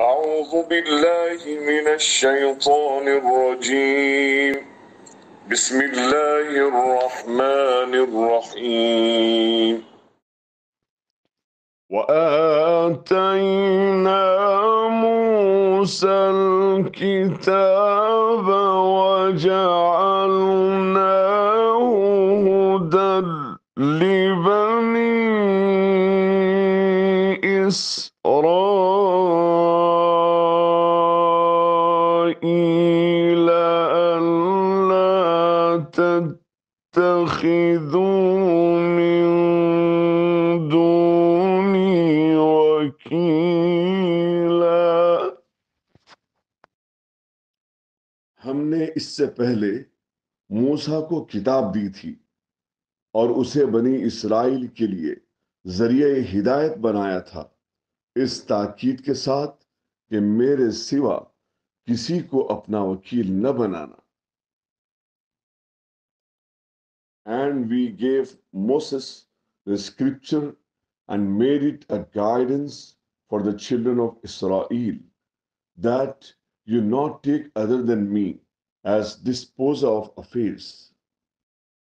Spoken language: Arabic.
أعوذ بالله من الشيطان الرجيم. بسم الله الرحمن الرحيم. وآتينا موسى الكتاب وجعلناه هدى لبني إسرائيل. ألا تتخذوا من دوني وكيلا. ہم نے اس سے پہلے موسا کو کتاب دی تھی اور اسے بنی اسرائیل کے لیے ذریعہ ہدایت بنایا تھا اس تاکید کے ساتھ کہ میرے سوا किसी को अपना वकील न बनाना and we gave Moses the scripture and made it a guidance for the children of Israel that you not take other than me as disposer of affairs.